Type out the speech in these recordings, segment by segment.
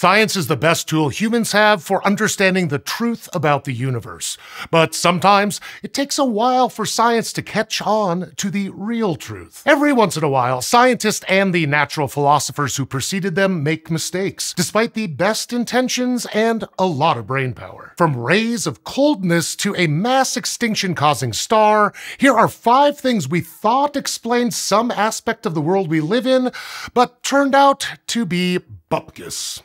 Science is the best tool humans have for understanding the truth about the universe. But sometimes it takes a while for science to catch on to the real truth. Every once in a while, scientists and the natural philosophers who preceded them make mistakes, despite the best intentions and a lot of brain power. From rays of coldness to a mass extinction causing star, here are five things we thought explained some aspect of the world we live in, but turned out to be bupkis.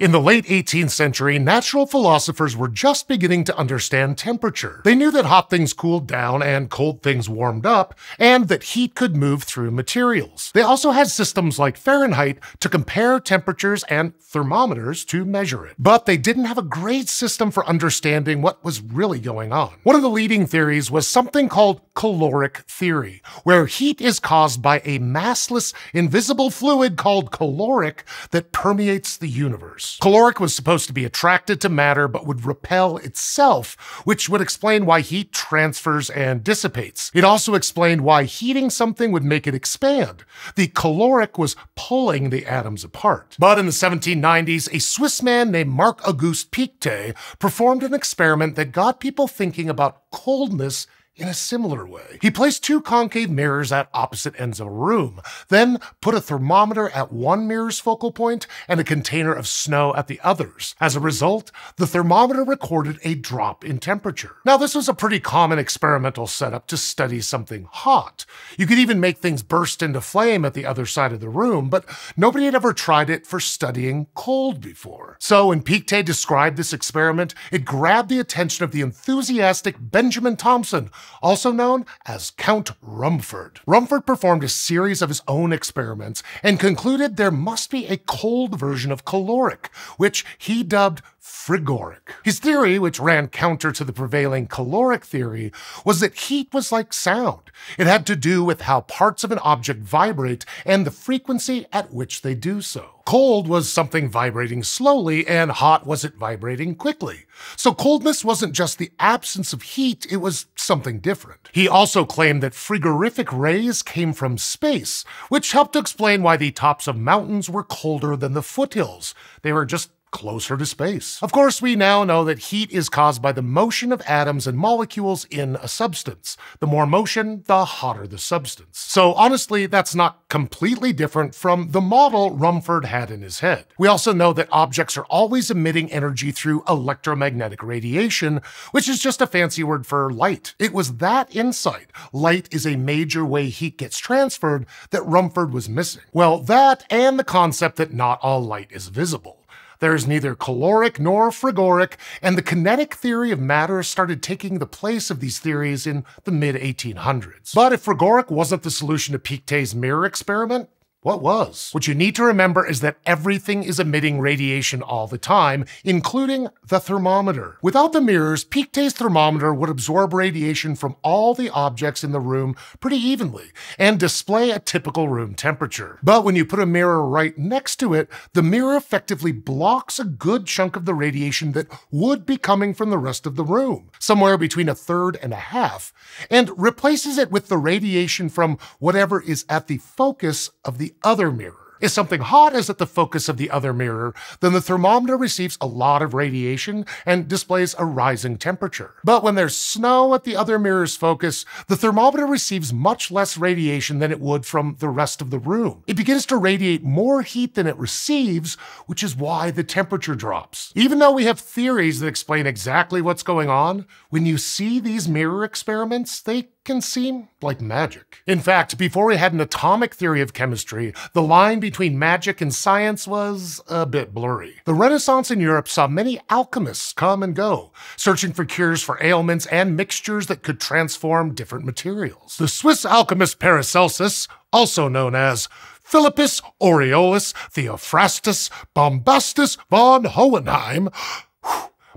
In the late 18th century, natural philosophers were just beginning to understand temperature. They knew that hot things cooled down and cold things warmed up, and that heat could move through materials. They also had systems like Fahrenheit to compare temperatures and thermometers to measure it. But they didn't have a great system for understanding what was really going on. One of the leading theories was something called caloric theory, where heat is caused by a massless, invisible fluid called caloric that permeates the universe. Caloric was supposed to be attracted to matter but would repel itself, which would explain why heat transfers and dissipates. It also explained why heating something would make it expand. The caloric was pulling the atoms apart. But in the 1790s, a Swiss man named Marc Auguste Pictet performed an experiment that got people thinking about coldness in a similar way. He placed two concave mirrors at opposite ends of a room, then put a thermometer at one mirror's focal point and a container of snow at the others. As a result, the thermometer recorded a drop in temperature. Now, this was a pretty common experimental setup to study something hot. You could even make things burst into flame at the other side of the room, but nobody had ever tried it for studying cold before. So when Pictet described this experiment, it grabbed the attention of the enthusiastic Benjamin Thompson, also known as Count Rumford. Rumford performed a series of his own experiments and concluded there must be a cold version of caloric, which he dubbed frigoric. His theory, which ran counter to the prevailing caloric theory, was that heat was like sound. It had to do with how parts of an object vibrate and the frequency at which they do so. Cold was something vibrating slowly, and hot was it vibrating quickly. So coldness wasn't just the absence of heat, it was something different. He also claimed that frigorific rays came from space, which helped to explain why the tops of mountains were colder than the foothills. They were just closer to space. Of course, we now know that heat is caused by the motion of atoms and molecules in a substance. The more motion, the hotter the substance. So honestly, that's not completely different from the model Rumford had in his head. We also know that objects are always emitting energy through electromagnetic radiation, which is just a fancy word for light. It was that insight, light is a major way heat gets transferred, that Rumford was missing. Well, that and the concept that not all light is visible. There is neither caloric nor frigoric, and the kinetic theory of matter started taking the place of these theories in the mid 1800s. But if frigoric wasn't the solution to Pictet's mirror experiment, what was? What you need to remember is that everything is emitting radiation all the time, including the thermometer. Without the mirrors, Pictet's thermometer would absorb radiation from all the objects in the room pretty evenly and display a typical room temperature. But when you put a mirror right next to it, the mirror effectively blocks a good chunk of the radiation that would be coming from the rest of the room, somewhere between a third and a half, and replaces it with the radiation from whatever is at the focus of the other mirror. If something hot is at the focus of the other mirror, then the thermometer receives a lot of radiation and displays a rising temperature. But when there's snow at the other mirror's focus, the thermometer receives much less radiation than it would from the rest of the room. It begins to radiate more heat than it receives, which is why the temperature drops. Even though we have theories that explain exactly what's going on, when you see these mirror experiments, they can seem like magic. In fact, before we had an atomic theory of chemistry, the line between magic and science was a bit blurry. The Renaissance in Europe saw many alchemists come and go, searching for cures for ailments and mixtures that could transform different materials. The Swiss alchemist Paracelsus, also known as Philippus Aureolus Theophrastus Bombastus von Hohenheim,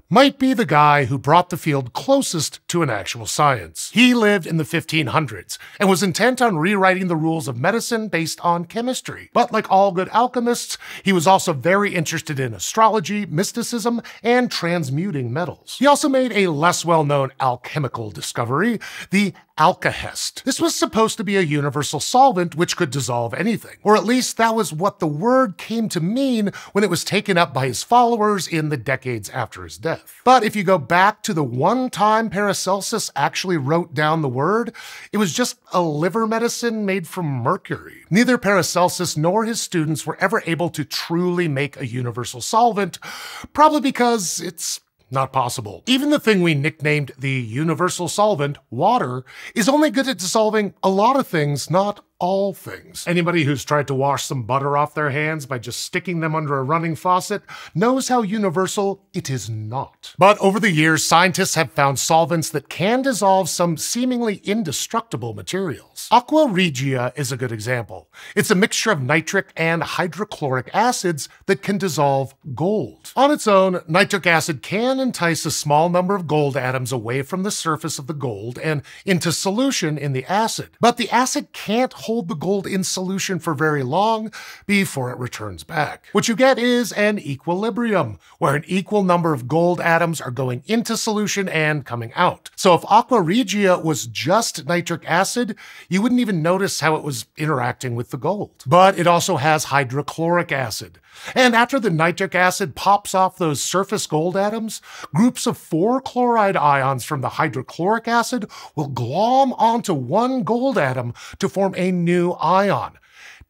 might be the guy who brought the field closest to an actual science. He lived in the 1500s and was intent on rewriting the rules of medicine based on chemistry. But like all good alchemists, he was also very interested in astrology, mysticism, and transmuting metals. He also made a less well-known alchemical discovery, the alkahest. This was supposed to be a universal solvent which could dissolve anything, or at least that was what the word came to mean when it was taken up by his followers in the decades after his death. But if you go back to the one time Paracelsus actually wrote down the word, it was just a liver medicine made from mercury. Neither Paracelsus nor his students were ever able to truly make a universal solvent, probably because it's not possible. Even the thing we nicknamed the universal solvent, water, is only good at dissolving a lot of things, not all things. Anybody who's tried to wash some butter off their hands by just sticking them under a running faucet knows how universal it is not. But over the years, scientists have found solvents that can dissolve some seemingly indestructible materials. Aqua regia is a good example. It's a mixture of nitric and hydrochloric acids that can dissolve gold. On its own, nitric acid can entice a small number of gold atoms away from the surface of the gold and into solution in the acid. But the acid can't hold the gold in solution for very long before it returns back. What you get is an equilibrium, where an equal number of gold atoms are going into solution and coming out. So if aqua regia was just nitric acid, you wouldn't even notice how it was interacting with the gold. But it also has hydrochloric acid. And after the nitric acid pops off those surface gold atoms, groups of four chloride ions from the hydrochloric acid will glom onto one gold atom to form a new ion,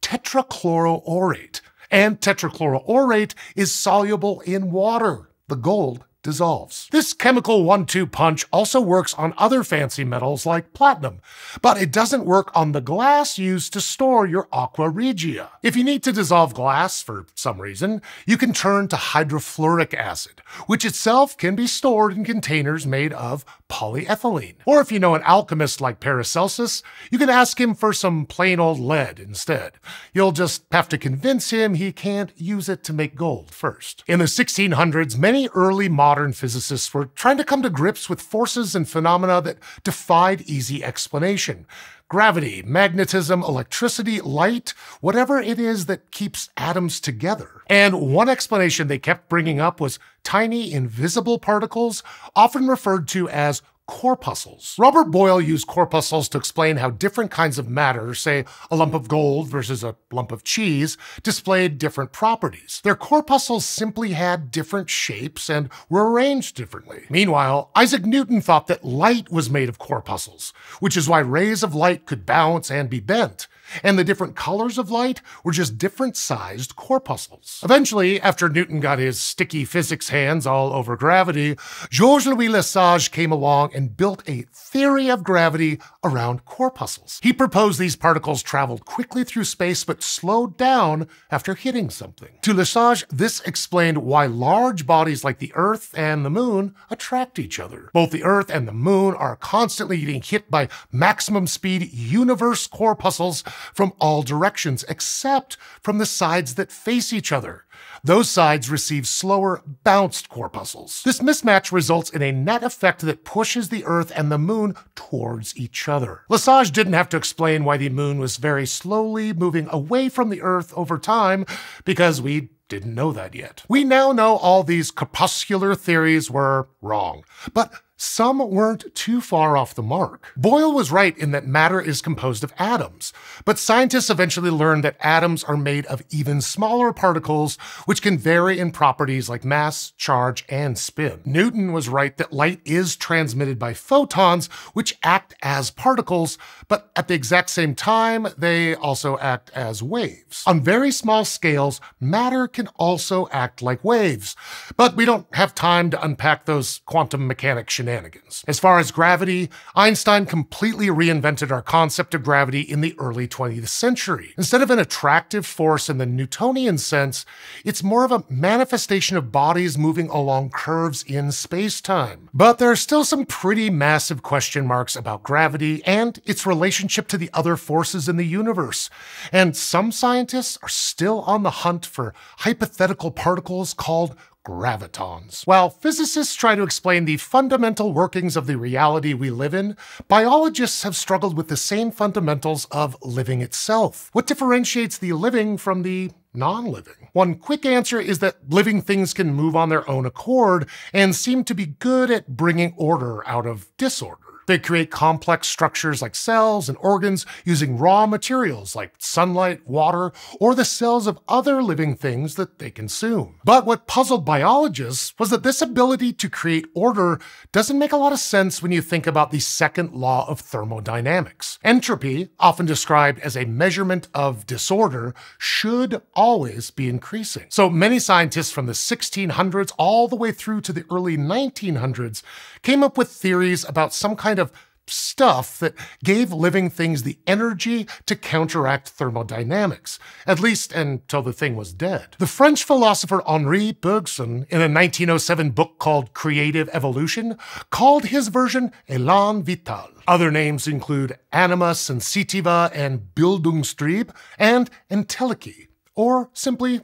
tetrachloroaurate. And tetrachloroaurate is soluble in water. The gold dissolves. This chemical one-two punch also works on other fancy metals like platinum, but it doesn't work on the glass used to store your aqua regia. If you need to dissolve glass for some reason, you can turn to hydrofluoric acid, which itself can be stored in containers made of polyethylene. Or if you know an alchemist like Paracelsus, you can ask him for some plain old lead instead. You'll just have to convince him he can't use it to make gold first. In the 1600s, many early modern modern physicists were trying to come to grips with forces and phenomena that defied easy explanation. Gravity, magnetism, electricity, light, whatever it is that keeps atoms together. And one explanation they kept bringing up was tiny invisible particles, often referred to as corpuscles. Robert Boyle used corpuscles to explain how different kinds of matter, say a lump of gold versus a lump of cheese, displayed different properties. Their corpuscles simply had different shapes and were arranged differently. Meanwhile, Isaac Newton thought that light was made of corpuscles, which is why rays of light could bounce and be bent and the different colors of light were just different sized corpuscles. Eventually, after Newton got his sticky physics hands all over gravity, Georges Louis Lesage came along and built a theory of gravity around corpuscles. He proposed these particles traveled quickly through space but slowed down after hitting something. To Lesage, this explained why large bodies like the Earth and the Moon attract each other. Both the Earth and the Moon are constantly getting hit by maximum speed universe corpuscles from all directions except from the sides that face each other. Those sides receive slower, bounced corpuscles. This mismatch results in a net effect that pushes the Earth and the Moon towards each other. Lesage didn't have to explain why the Moon was very slowly moving away from the Earth over time, because we didn't know that yet. We now know all these corpuscular theories were wrong, but some weren't too far off the mark. Boyle was right in that matter is composed of atoms, but scientists eventually learned that atoms are made of even smaller particles, which can vary in properties like mass, charge, and spin. Newton was right that light is transmitted by photons, which act as particles, but at the exact same time, they also act as waves. On very small scales, matter can also act like waves, but we don't have time to unpack those quantum mechanics shenanigans. As far as gravity, Einstein completely reinvented our concept of gravity in the early 20th century. Instead of an attractive force in the Newtonian sense, it's more of a manifestation of bodies moving along curves in space-time. But there are still some pretty massive question marks about gravity and its relationship to the other forces in the universe. And some scientists are still on the hunt for hypothetical particles called gravitons. While physicists try to explain the fundamental workings of the reality we live in, biologists have struggled with the same fundamentals of living itself. What differentiates the living from the non-living? One quick answer is that living things can move on their own accord and seem to be good at bringing order out of disorder. They create complex structures like cells and organs using raw materials like sunlight, water, or the cells of other living things that they consume. But what puzzled biologists was that this ability to create order doesn't make a lot of sense when you think about the second law of thermodynamics. Entropy, often described as a measurement of disorder, should always be increasing. So many scientists from the 1600s all the way through to the early 1900s came up with theories about some kind of stuff that gave living things the energy to counteract thermodynamics, at least until the thing was dead. The French philosopher Henri Bergson, in a 1907 book called Creative Evolution, called his version Elan Vital. Other names include Anima Sensitiva and Bildungstrieb, and Entelechy, or simply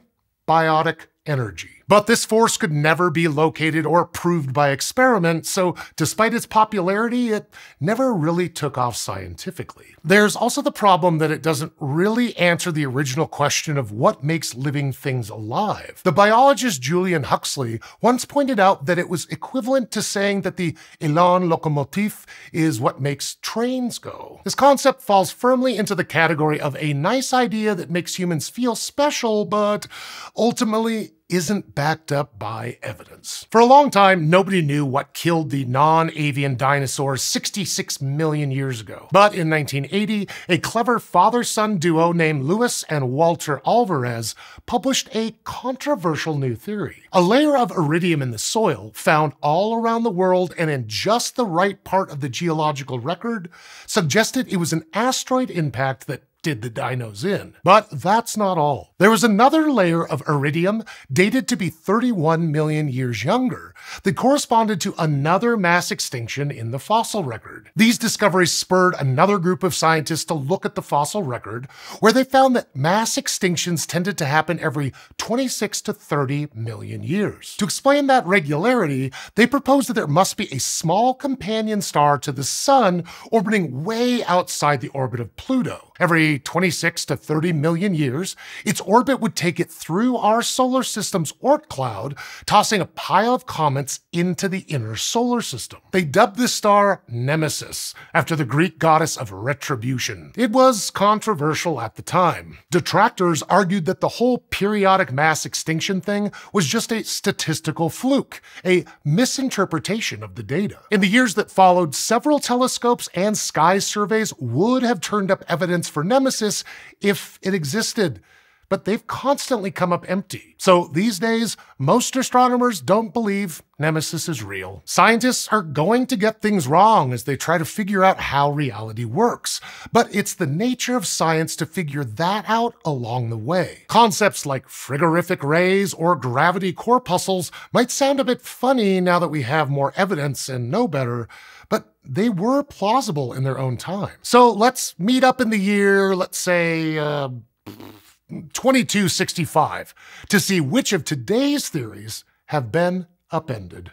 biotic energy. But this force could never be located or proved by experiment, so despite its popularity, it never really took off scientifically. There's also the problem that it doesn't really answer the original question of what makes living things alive. The biologist Julian Huxley once pointed out that it was equivalent to saying that the élan locomotif is what makes trains go. This concept falls firmly into the category of a nice idea that makes humans feel special, but ultimately isn't backed up by evidence. For a long time, nobody knew what killed the non-avian dinosaurs 66 million years ago. But in 1980, a clever father-son duo named Luis and Walter Alvarez published a controversial new theory. A layer of iridium in the soil, found all around the world and in just the right part of the geological record, suggested it was an asteroid impact that did the dinos in. But that's not all. There was another layer of iridium dated to be 31 million years younger that corresponded to another mass extinction in the fossil record. These discoveries spurred another group of scientists to look at the fossil record, where they found that mass extinctions tended to happen every 26 to 30 million years. To explain that regularity, they proposed that there must be a small companion star to the Sun orbiting way outside the orbit of Pluto. Every 26 to 30 million years, its orbit would take it through our solar system's Oort cloud, tossing a pile of comets into the inner solar system. They dubbed this star Nemesis, after the Greek goddess of retribution. It was controversial at the time. Detractors argued that the whole periodic mass extinction thing was just a statistical fluke, a misinterpretation of the data. In the years that followed, several telescopes and sky surveys would have turned up evidence for Nemesis if it existed, but they've constantly come up empty. So these days, most astronomers don't believe Nemesis is real. Scientists are going to get things wrong as they try to figure out how reality works, but it's the nature of science to figure that out along the way. Concepts like frigorific rays or gravity corpuscles might sound a bit funny now that we have more evidence and know better, but they were plausible in their own time. So let's meet up in the year, let's say, uh, 2265, to see which of today's theories have been upended.